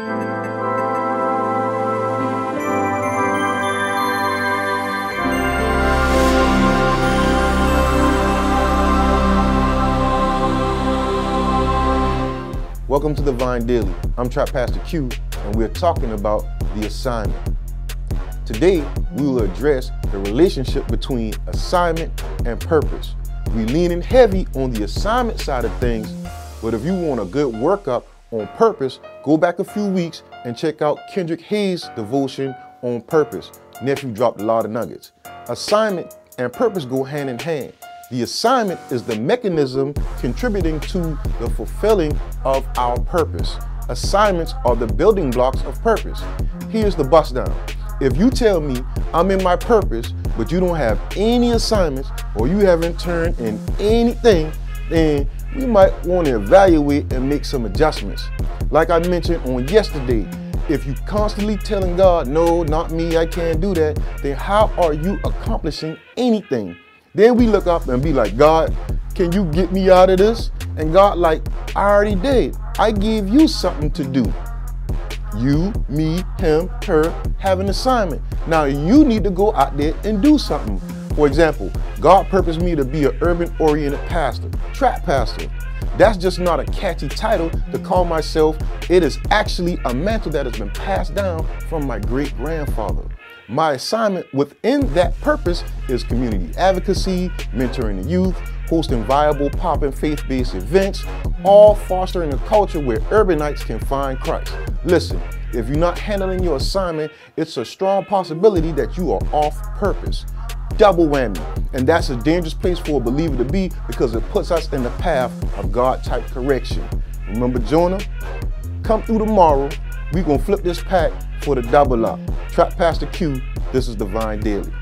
Welcome to the Vine Daily. I'm Trap Pastor Q, and we're talking about the assignment. Today, we will address the relationship between assignment and purpose. We leaning heavy on the assignment side of things, but if you want a good workup on purpose, go back a few weeks and check out Kendrick Hayes' devotion on purpose. Nephew dropped a lot of nuggets. Assignment and purpose go hand in hand. The assignment is the mechanism contributing to the fulfilling of our purpose. Assignments are the building blocks of purpose. Here's the bust down. If you tell me I'm in my purpose, but you don't have any assignments or you haven't turned in anything, then we might want to evaluate and make some adjustments. Like I mentioned on yesterday, if you're constantly telling God, no, not me, I can't do that, then how are you accomplishing anything? Then we look up and be like, God, can you get me out of this? And God, like, I already did. I gave you something to do. You, me, him, her have an assignment. Now you need to go out there and do something. For example, God purposed me to be an urban oriented pastor, trap pastor. That's just not a catchy title to call myself. It is actually a mantle that has been passed down from my great grandfather. My assignment within that purpose is community advocacy, mentoring the youth, hosting viable, popping, faith-based events, all fostering a culture where urbanites can find Christ. Listen, if you're not handling your assignment, it's a strong possibility that you are off purpose. Double whammy. And that's a dangerous place for a believer to be because it puts us in the path of God-type correction. Remember Jonah? Come through tomorrow. we going to flip this pack for the double up. Trap Pastor Q, this is the Vine Daily.